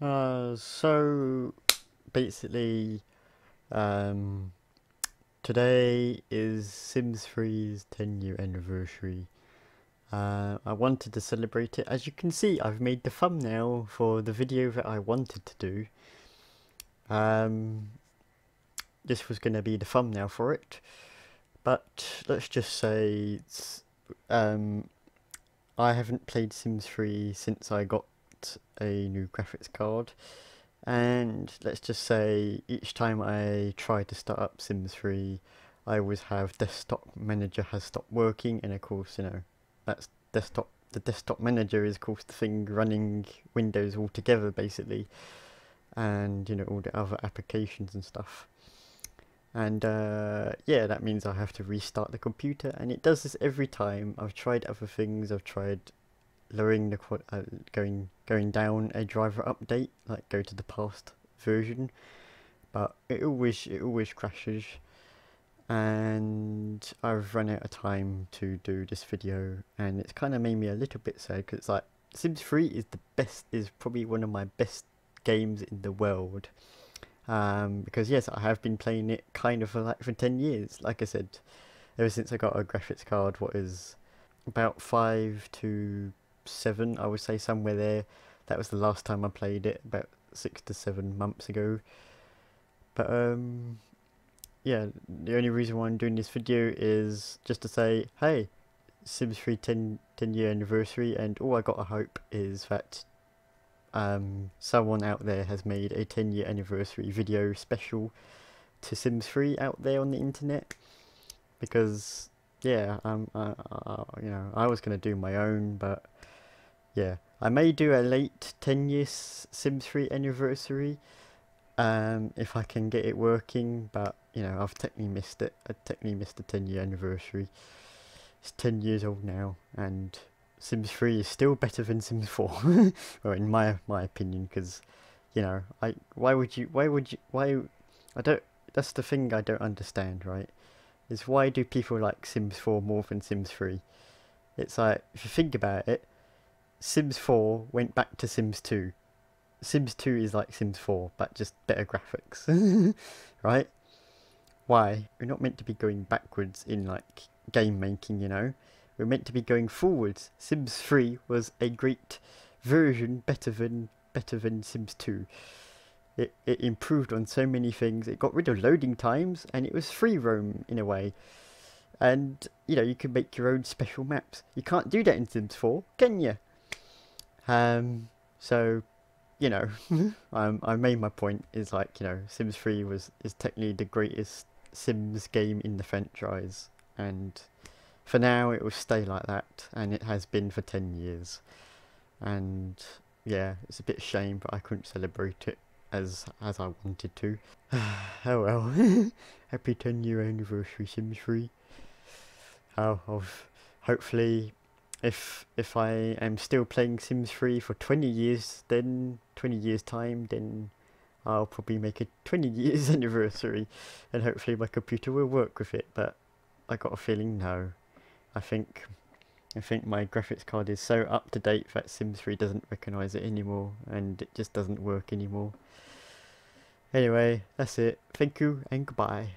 Uh, so basically, um, today is Sims 3's 10 year anniversary. Uh, I wanted to celebrate it. As you can see, I've made the thumbnail for the video that I wanted to do. Um, this was going to be the thumbnail for it, but let's just say um, I haven't played Sims 3 since I got a new graphics card. And let's just say each time I try to start up Sims 3 I always have desktop manager has stopped working. And of course you know that's desktop the desktop manager is of course the thing running Windows altogether basically. And you know all the other applications and stuff. And uh, yeah that means I have to restart the computer. And it does this every time. I've tried other things. I've tried lowering the uh, going going down a driver update like go to the past version. But it always it always crashes. And I've run out of time to do this video and it's kind of made me a little bit sad because it's like Sims 3 is the best is probably one of my best games in the world. Um, because yes I have been playing it kind of for like for 10 years like I said. Ever since I got a graphics card what is about 5 to seven, I would say somewhere there. That was the last time I played it, about six to seven months ago. But um, yeah, the only reason why I'm doing this video is just to say, hey, Sims 3 10, 10 year anniversary, and all I gotta hope is that um, someone out there has made a 10 year anniversary video special to Sims 3 out there on the internet because yeah um uh, uh, you know I was gonna do my own but yeah, I may do a late 10 years Sims 3 anniversary um, if I can get it working, but you know, I've technically missed it. I technically missed the 10 year anniversary. It's 10 years old now, and Sims 3 is still better than Sims 4. well, in my my opinion, because you know, I why would you why would you why I don't that's the thing I don't understand, right? Is why do people like Sims 4 more than Sims 3? It's like if you think about it, Sims 4 went back to Sims 2. Sims 2 is like Sims 4, but just better graphics. right? Why? We're not meant to be going backwards in like game making, you know? We're meant to be going forwards. Sims 3 was a great version better than better than Sims 2. It, it improved on so many things. It got rid of loading times and it was free roam in a way. And, you know, you can make your own special maps. You can't do that in Sims 4, can you? Um, so, you know, I made my point. Is like you know, Sims 3 was is technically the greatest Sims game in the franchise, and for now it will stay like that, and it has been for ten years. And yeah, it's a bit of shame, but I couldn't celebrate it as as I wanted to. oh well, happy ten year anniversary Sims 3. Oh, I've hopefully if if I am still playing Sims 3 for 20 years, then 20 years time, then I'll probably make a 20 years anniversary, and hopefully my computer will work with it. But I got a feeling no. I think I think my graphics card is so up to date that Sims 3 doesn't recognize it anymore, and it just doesn't work anymore. Anyway, that's it. Thank you and goodbye.